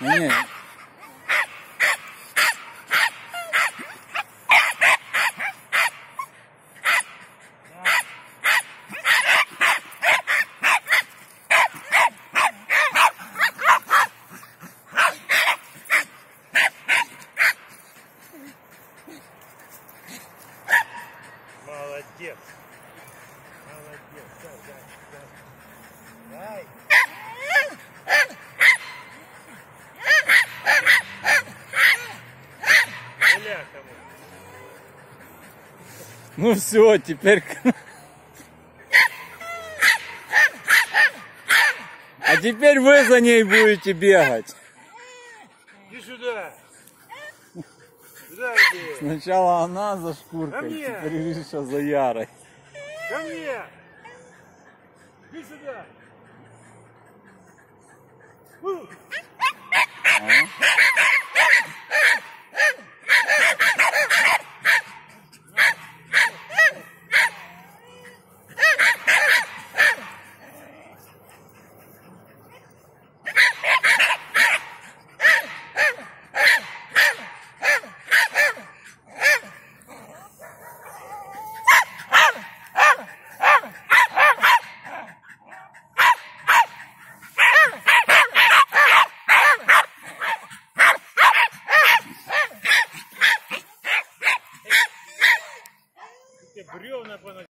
Yeah. Молодец. Молодец. Дай, дай, дай. Дай. Ну все, теперь... А теперь вы за ней будете бегать. Иди сюда. Сначала она за шкуркой, теперь Риша за Ярой. Ко мне. Иди сюда. У. бревна понад...